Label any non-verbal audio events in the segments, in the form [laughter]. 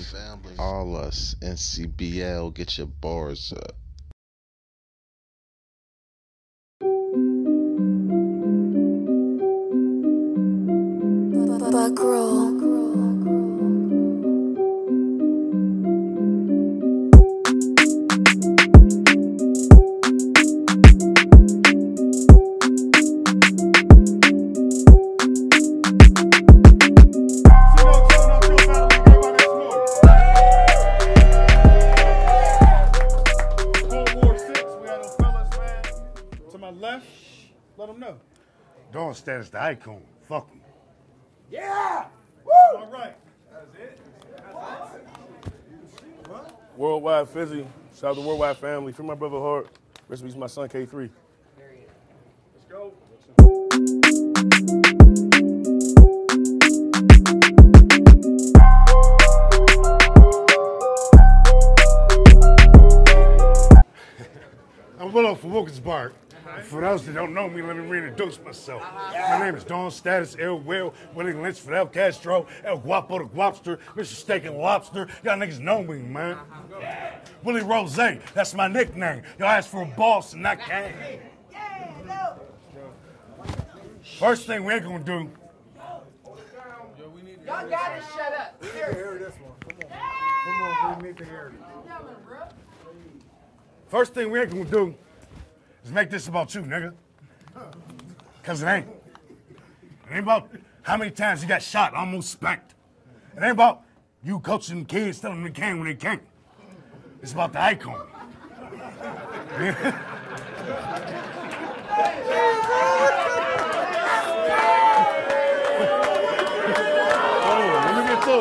family, all us, NCBL, get your bars up. Buckroll. Left, let them know. Don Status the icon. Fuck him. Yeah! Woo! All right. Worldwide Fizzy. Shout out to Worldwide Family. Free my brother Hart. Rest in peace, my son K3. Let's go. I'm Willow from Wilkinsburg. For those that don't know me, let me reintroduce myself. My name is Don Status, El Will, Willie Lynch, Fidel Castro, El Guapo the Guapster, Mr. Steak and Lobster. Y'all niggas know me, man. Uh-huh. Willie Rose, that's my nickname. Y'all asked for a boss and I came. First thing we ain't gonna do, Y'all gotta shut up. here hear this one come on come here first thing we ain't gonna do is make this about you, nigga. Cause it ain't. It ain't about how many times you got shot, almost spanked. It ain't about you coaching kids telling them they can when they can't. It's about the icon. Let me get to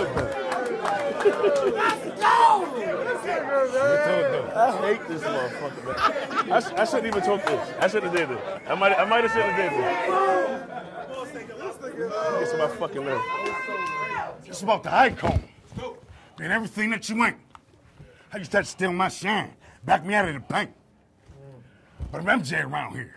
it. I hate this motherfucker, man. I, I shouldn't even talk this. I shouldn't have did this. I might I might have shouldn't have did this. To my fucking nerve. It's about the icon. And everything that you ain't. How you tried to steal my shine, back me out of the paint. But I'm MJ around here.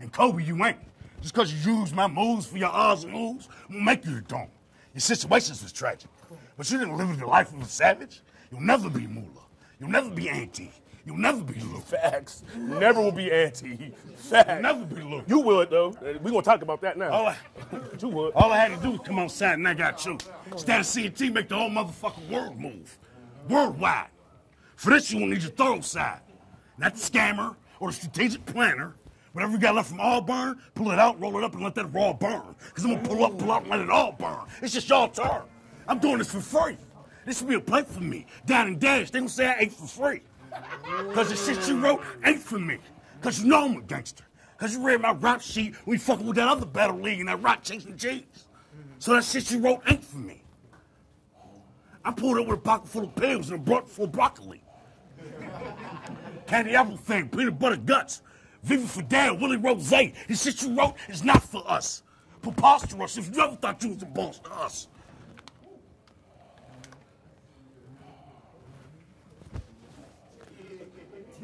And Kobe, you ain't. Just because you use my moves for your odds and moves, won't make you a don. Your situations was tragic. But you didn't live the life of a savage. You'll never be Moolah. You'll never be anti. You'll never be Luke. Facts. Never will be anti. Facts. You'll never be Luke. You would though. We're gonna talk about that now. All I, [laughs] you would. all I had to do was come outside and I got you. Instead of CNT make the whole motherfucking world move. Worldwide. For this, you will need your thorough side. Not the scammer or the strategic planner. Whatever you got left from Auburn, pull it out, roll it up, and let that raw burn. Because I'm going to pull up, pull out, and let it all burn. It's just y'all turn. I'm doing this for free. This will be a plate for me. Down in Dash, they to say I ate for free. Because the shit you wrote ain't for me. Because you know I'm a gangster. Because you read my rap sheet when you fucking with that other battle league and that rock chasing G's. So that shit you wrote ain't for me. I pulled up with a pocket full of pills and a brought full of broccoli. Candy apple thing, peanut butter guts. Viva Fidel, Willie Rose. The shit you wrote is not for us. Preposterous if you ever thought you was a boss to us.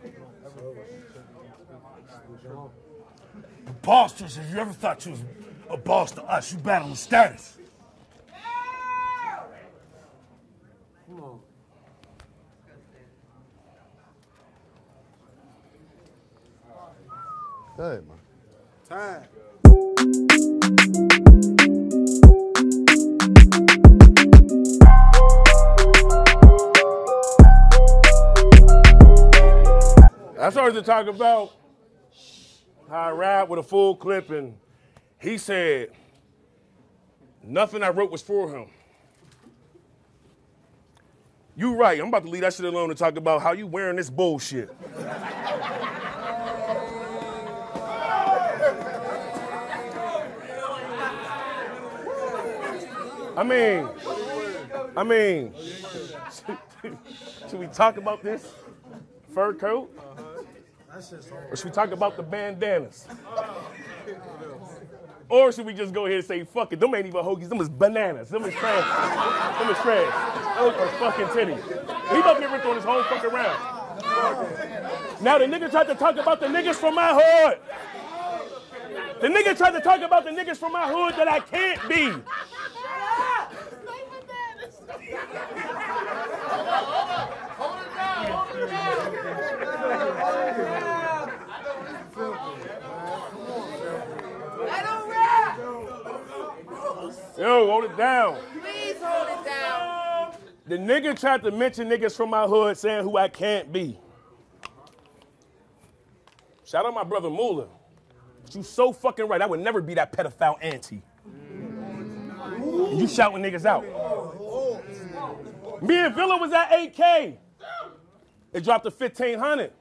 Flick it. That's over. Preposterous if you ever thought you was a boss to us. You battling status. Come on. Go man. Time. I started to talk about how I rap with a full clip, and he said, Nothing I wrote was for him. You right. I'm about to leave that shit alone and talk about how you wearing this bullshit. I mean, I mean, [laughs] should we talk about this fur coat? Or should we talk about the bandanas? Or should we just go ahead and say, fuck it, them ain't even hoagies, them is bananas. Them is trash. them is trash. Those are fucking titties. He about to get ripped on his whole fucking round. Now the nigga tried to talk about the niggas from my hood. The nigga tried to talk about the niggas from my hood that I can't be. Yo, hold it down. Please hold it down. The nigga tried to mention niggas from my hood saying who I can't be. Shout out my brother Moolah. But you so fucking right. I would never be that pedophile auntie. You shouting niggas out. Me and Villa was at 8K. It dropped to 1500.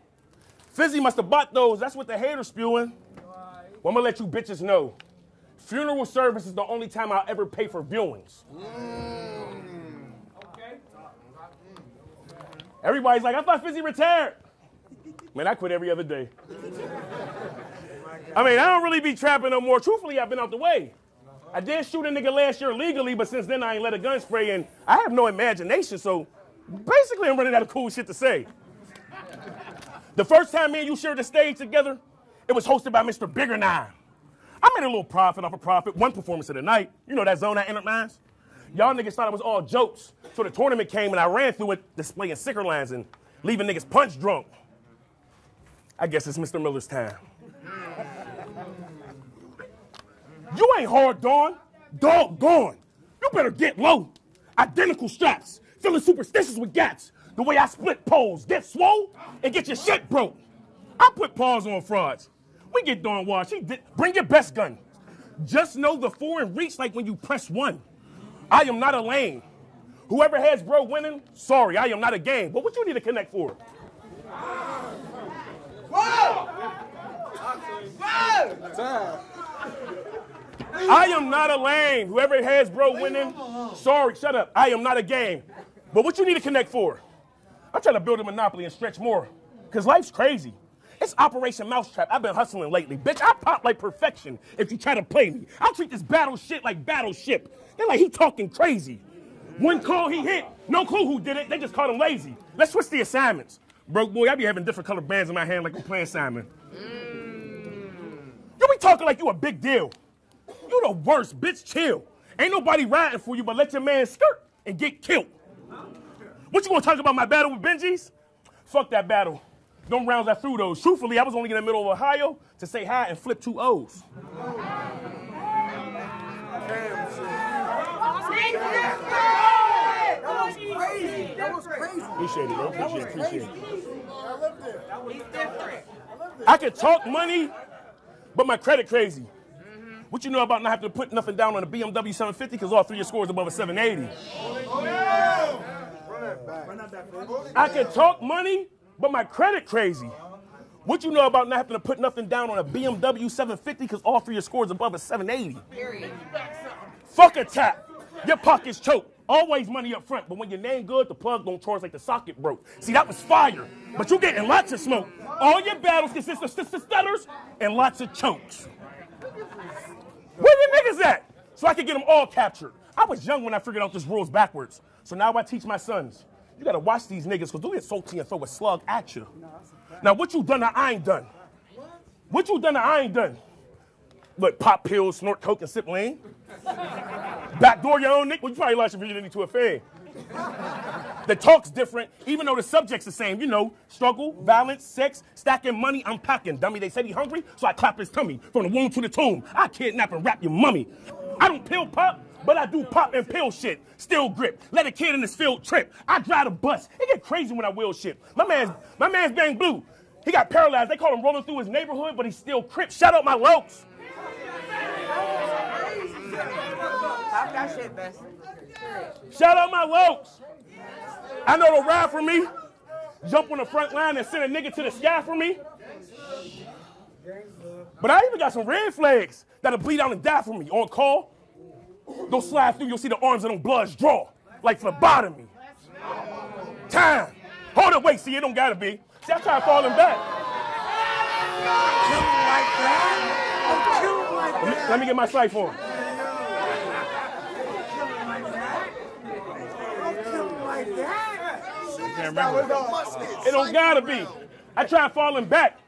Fizzy must have bought those. That's what the haters spewing. Well, I'm gonna let you bitches know. Funeral service is the only time I'll ever pay for viewings. Mm. Everybody's like, I thought Fizzy retired. Man, I quit every other day. I mean, I don't really be trapping no more. Truthfully, I've been out the way. I did shoot a nigga last year legally, but since then I ain't let a gun spray, and I have no imagination, so basically I'm running out of cool shit to say. The first time me and you shared the stage together, it was hosted by Mr. Bigger Nine. I made a little profit off a profit, one performance of the night. You know that zone I entered mines? Y'all niggas thought it was all jokes. So the tournament came and I ran through it displaying sicker lines and leaving niggas punch drunk. I guess it's Mr. Miller's time. You ain't hard, Dawn. Dog gone. You better get low. Identical straps. Feeling superstitious with gats. The way I split poles. Get swole and get your shit broke. I put paws on frauds. We get Dawn washed. She did. Bring your best gun. Just know the four foreign reach like when you press one. I am not a lame. Whoever has bro winning, sorry, I am not a game. But what you need to connect for? I am not a lame. Whoever has bro winning, sorry, shut up. I am not a game. But what you need to connect for? I'm trying to build a monopoly and stretch more. Cause life's crazy. It's Operation Mousetrap. I've been hustling lately. Bitch, I pop like perfection if you try to play me. I'll treat this battle shit like battleship. They're like, he talking crazy. One call he hit, no clue who did it. They just called him lazy. Let's switch the assignments. Broke boy, I be having different colored bands in my hand like I'm playing Simon. You be talking like you a big deal. You the worst, bitch, chill. Ain't nobody riding for you, but let your man skirt and get killed. What you gonna talk about my battle with Benji's? Fuck that battle. Them rounds I threw those. Truthfully, I was only in the middle of Ohio to say hi and flip two O's. That was crazy. Appreciate it, bro. Appreciate it. Appreciate it. He's different. I can talk money, but my credit crazy. What you know about not having to put nothing down on a BMW 750 because all three of your scores above a 780? I can talk money, but my credit crazy. What you know about not having to put nothing down on a BMW 750 because all three of your scores above a 780? Period. Fuck a tap. Your pockets choke. Always money up front, but when your name good, the plug don't charge like the socket broke. See, that was fire. But you getting lots of smoke. All your battles consist of sister stutters and lots of chokes. Where your niggas at? So I could get them all captured. I was young when I figured out this rules backwards. So now I teach my sons. You gotta watch these niggas because they'll get salty and throw a slug at you. Now what you done that I ain't done? What you done that I ain't done? What, pop pills, snort coke, and sip lean? [laughs] Backdoor your own nick? Well, you probably lost your virginity to a fan. The talk's different, even though the subject's the same. You know, struggle, violence, sex, stacking money, I'm packing. Dummy, they said he hungry, so I clap his tummy. From the womb to the tomb, I kidnap and rap your mummy. I don't pill pop, but I do pop and pill shit. Still grip. Let a kid in this field trip. I drive the bus. It get crazy when I wheel shit. My man's, my man's bang blue. He got paralyzed. They call him rolling through his neighborhood, but he's still crip. Shout out my lokes. Talk that shit, Bessie. Shout out my lokes. I know to ride for me. Jump on the front line and send a nigga to the sky for me. But I even got some red flags that'll bleed out and die for me on call. Don't slide through, you'll see the arms of them bloods draw. like phlebotomy. Time. Hold it, wait, see, it don't gotta be. See, I try falling back. Him like that. Don't kill him like Let me, let me get my sight for him. Don't kill him like that. Can't remember. It don't gotta be. I try falling back,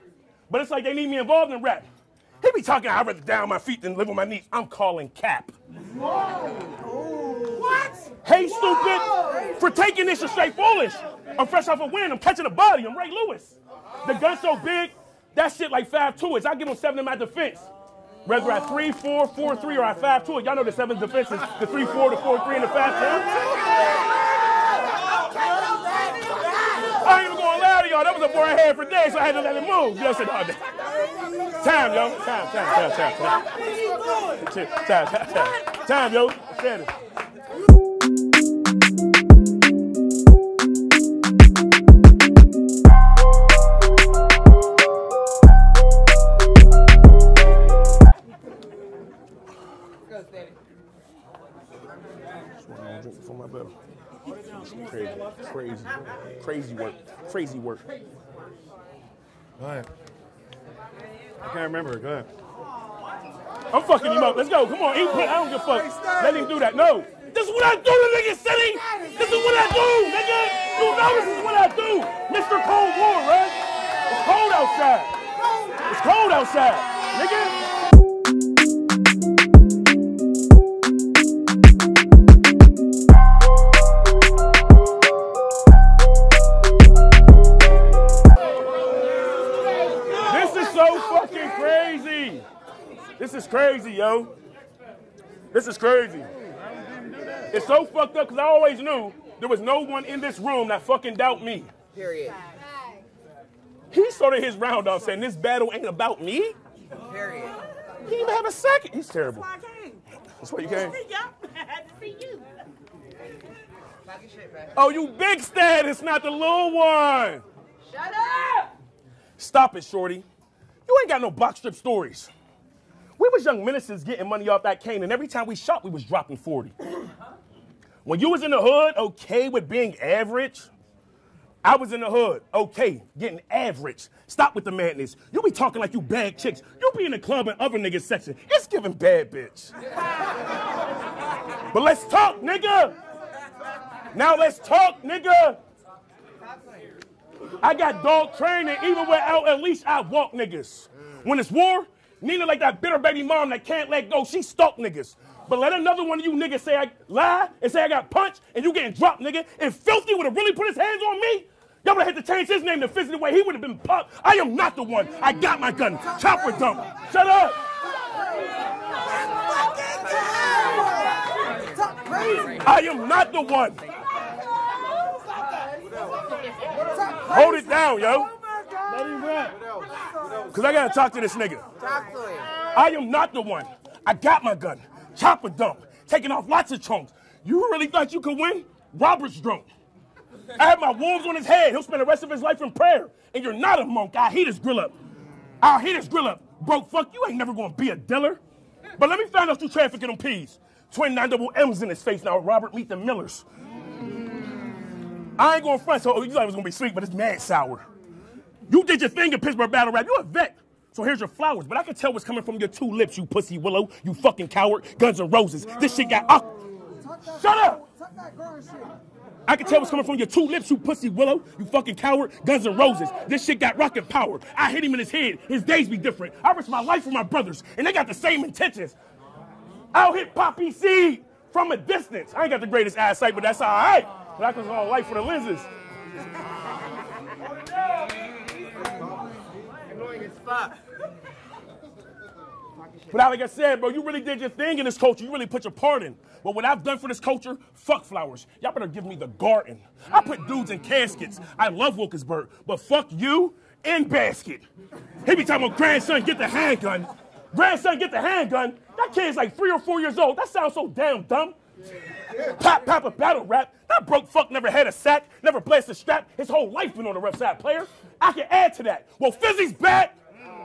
but it's like they need me involved in rap. He be talking, I'd rather down my feet than live on my knees. I'm calling cap. What? Hey, stupid, for taking this, you're straight foolish. I'm fresh off a win. I'm catching a body. I'm Ray Lewis. The gun's so big, that shit like 5'2 is. I give him seven in my defense. Whether at 3, 4, 4, 3, or at 5 2, Y'all know the seven defenses, the 3, 4, the 4, 3, and the 5 2. I ain't even gonna lie to y'all. That was a boy I had for days, so I had to let it move. You know what I'm saying? Time, yo. Time, time, time, time, time. Shit, Time, time, time. Time, yo. Stand it. Go, Steady. My bell. Crazy, crazy, crazy work, crazy work. Go ahead. I can't remember. Go ahead. I'm fucking him up. Let's go. Come on, eat. I don't give a fuck. Let him do that. No. This is what I do, nigga city. This is what I do, nigga. You know this is what I do. Mr. Cold War, right? It's cold outside. It's cold outside, nigga. This is crazy, yo. This is crazy. It's so fucked up because I always knew there was no one in this room that fucking doubt me. Period. He started his round off saying this battle ain't about me. Period. He didn't even have a second. He's terrible. That's why you came. [laughs] [laughs] Talk your shit, man. Oh, you big stat. It's not the little one. Shut up! Stop it, shorty. You ain't got no box strip stories. We was young ministers getting money off that cane, and every time we shot, we was dropping 40. When you was in the hood, okay with being average, I was in the hood, okay, getting average. Stop with the madness. You be talking like you bad chicks. You be in the club and other niggas section. It's giving bad bitch. but let's talk, nigga. Now let's talk, nigga. I got dog training. Even without at least I walk niggas. When it's war, Nina like that bitter baby mom that can't let go. She stalk niggas. But let another one of you niggas say I lie and say I got punched and you getting dropped, nigga. If Filthy would have really put his hands on me, y'all would have had to change his name to Fizzy the way he would have been popped. I am not the one. I got my gun. Chopper dump. Shut up. I am not the one. Hold it down, yo. Let him rap. Cause I gotta talk to this nigga. Talk to him. I am not the one. I got my gun. Chopper dump. Taking off lots of chunks. You really thought you could win? Robert's drunk. I have my wolves on his head. He'll spend the rest of his life in prayer. And you're not a monk. I'll heat his grill up. I'll heat his grill up. Broke fuck, you ain't never gonna be a dealer. But let me find out you trafficking them peas. Twin nine double M's in his face now. Robert, meet the Millers. I ain't gonna front, so you thought it was gonna be sweet, but it's mad sour. You did your thing in Pittsburgh Battle Rap. You're a vet. So here's your flowers. But I can tell what's coming from your two lips, you pussy willow, you fucking coward. Guns and roses. This shit got up. Shut up! I can tell what's coming from your two lips, you pussy willow, you fucking coward. Guns and roses. This shit got rocket power. I hit him in his head. His days be different. I risk my life for my brothers, and they got the same intentions. I'll hit Poppy Seed from a distance. I ain't got the greatest eyesight, but that's all right. But I can all life for the lenses. But like I said, bro, you really did your thing in this culture. You really put your part in. But what I've done for this culture, fuck flowers. Y'all better give me the garden. I put dudes in caskets. I love Wilkinsburg, but fuck you in basket. He be talking about grandson, get the handgun. Grandson, get the handgun. That kid's like three or four years old. That sounds so damn dumb. Pop, pop a battle rap. That broke fuck never had a sack, never blessed a strap. His whole life been on the rough side player. I can add to that. Well, Fizzy's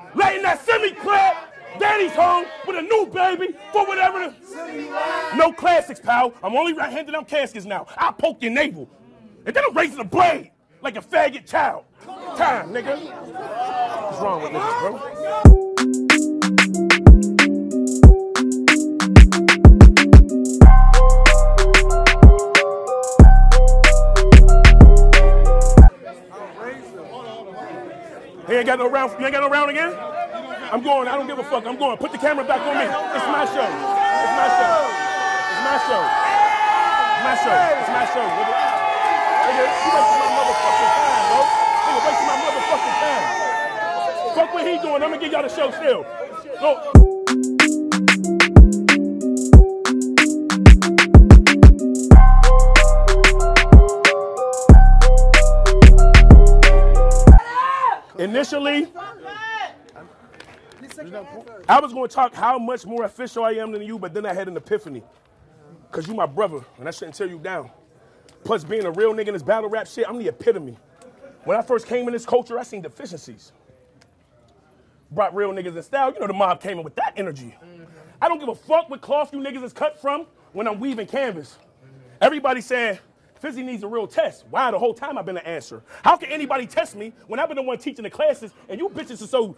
back, letting that semi clap. Daddy's home with a new baby for whatever the. No classics, pal. I'm only right handing out caskets now. I'll poke your navel. And then I'm raising a blade like a faggot child. Time, nigga. What's wrong with niggas, bro? He ain't got no round. You ain't got no round again? I'm going. I don't give a fuck. I'm going. Put the camera back on me. It's my show. It's my show. It's my show. It's my show. It's my show. Nigga you wasting my motherfucking time, bro. Nigga, wasting my motherfucking time. Fuck what he doing. I'm gonna give y'all the show still. Go. Initially, I was going to talk how much more official I am than you, but then I had an epiphany. Because you my brother, and I shouldn't tear you down. Plus, being a real nigga in this battle rap shit, I'm the epitome. When I first came in this culture, I seen deficiencies. Brought real niggas in style. You know the mob came in with that energy. Mm-hmm. I don't give a fuck what cloth you niggas is cut from when I'm weaving canvas. Everybody saying, Fizzy needs a real test. Why the whole time I've been the answer? How can anybody test me when I've been the one teaching the classes and you bitches are so,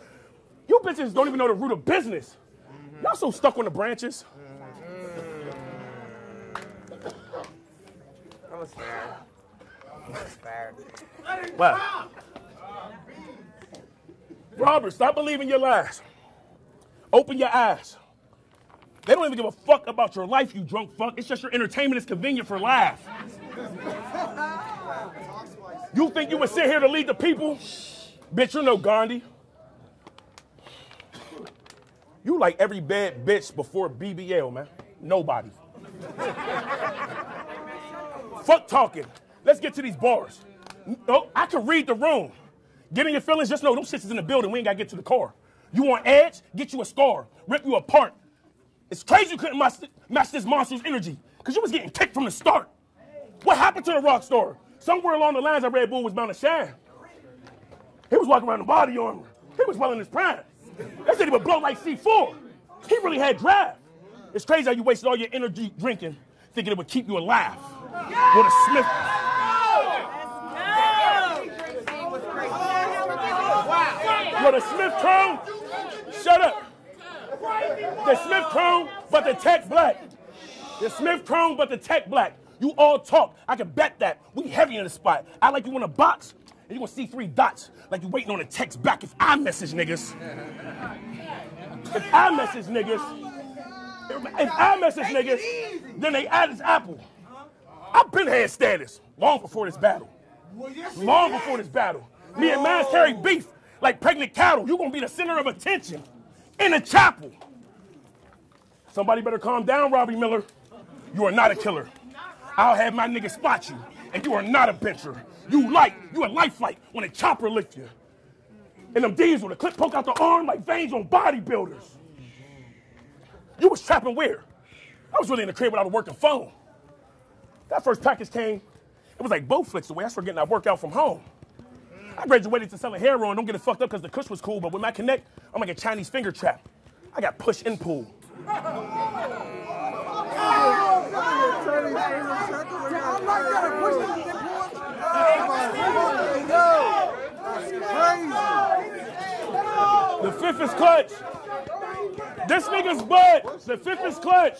you bitches don't even know the root of business. Y'all so stuck on the branches. Fair. Wow. Robert, stop believing your lies. Open your eyes. They don't even give a fuck about your life, you drunk fuck. It's just your entertainment is convenient for life. You think you would sit here to lead the people? Bitch, you're no Gandhi. You like every bad bitch before BBL, man. Nobody. Fuck talking. Let's get to these bars. No, I can read the room. Get in your feelings, just know them shits is in the building. We ain't gotta get to the car. You want edge? Get you a scar. Rip you apart. It's crazy you couldn't match this monster's energy, because you was getting kicked from the start. What happened to the rock star? Somewhere along the lines, I read Bull was bound to shine. He was walking around in body armor. He was well in his prime. They said he would blow like C4. He really had drive. It's crazy how you wasted all your energy drinking, thinking it would keep you alive. What a Smith. With a Smith Chrome. Shut up. The Smith Chrome, but the tech black. The Smith Chrome, but the tech black. You all talk. I can bet that. We heavy in the spot. I like you in a box, and you gonna see three dots like you waiting on a text back if I message niggas. If I message niggas, if I message niggas, then they add this apple. I've been had status long before this battle. Long before this battle. Me and mine carry beef like pregnant cattle. you gonna be the center of attention in a chapel. Somebody better calm down, Robbie Miller. You are not a killer. I'll have my nigga spot you, and you are not a bencher. You light, you a lifelike when a chopper lift you. And them D's with a clip poke out the arm like veins on bodybuilders. You was trapping where? I was really in the crib without a working phone. That first package came, it was like Bowflex the way I started getting that workout from home. I graduated to selling heroin. Don't get it fucked up because the kush was cool, but with my connect, I'm like a Chinese finger trap. I got push and pull. The fifth is clutch. This nigga's butt. The fifth is clutch.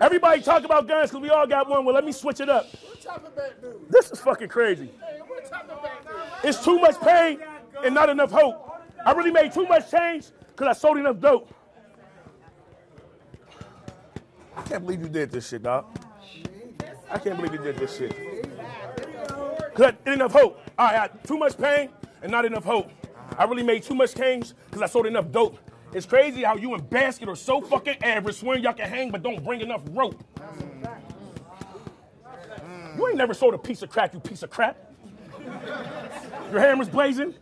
Everybody talk about guns because we all got one. Well, let me switch it up. This is fucking crazy. It's too much pain and not enough hope. I really made too much change because I sold enough dope. I can't believe you did this shit, dog. I can't believe he did this shit. Cause I, enough hope. I had too much pain and not enough hope. I really made too much change because I sold enough dope. It's crazy how you and Basket are so fucking average, swearing y'all can hang but don't bring enough rope. You ain't never sold a piece of crack, you piece of crap. Your hammer's blazing.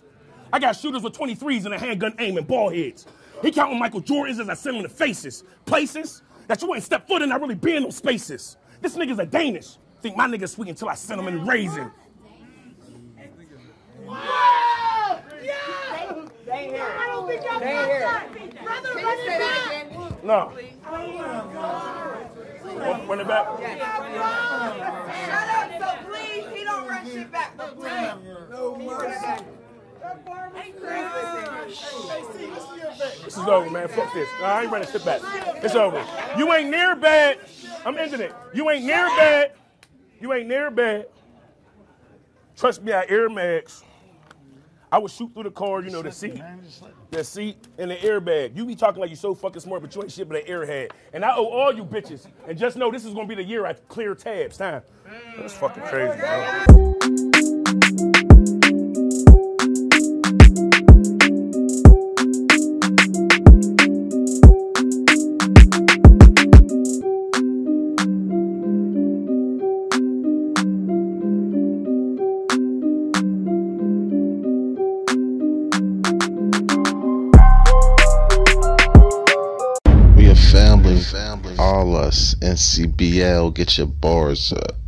I got shooters with 23s and a handgun aiming ball heads. He counting Michael Jordans as I send him to faces, places that you ain't step foot in, not really be in those spaces. This nigga's a Danish. Think my nigga's sweet until I send him in raisin. Stay here. Stay here. Can you say that again? No. Run it back. Shut up, so please, he don't run shit back. But please. No mercy. This is over, man. Fuck this. I ain't running shit back. It's over. You ain't near bad. I'm ending it. You ain't near bad. You ain't near bad. Trust me, I Air Max. I would shoot through the car, you know, the seat. The seat and the airbag. You be talking like you're so fucking smart, but you ain't shit but an airhead. And I owe all you bitches. And just know this is gonna be the year I clear tabs. Time. That's fucking crazy, bro. NCBL, get your bars up.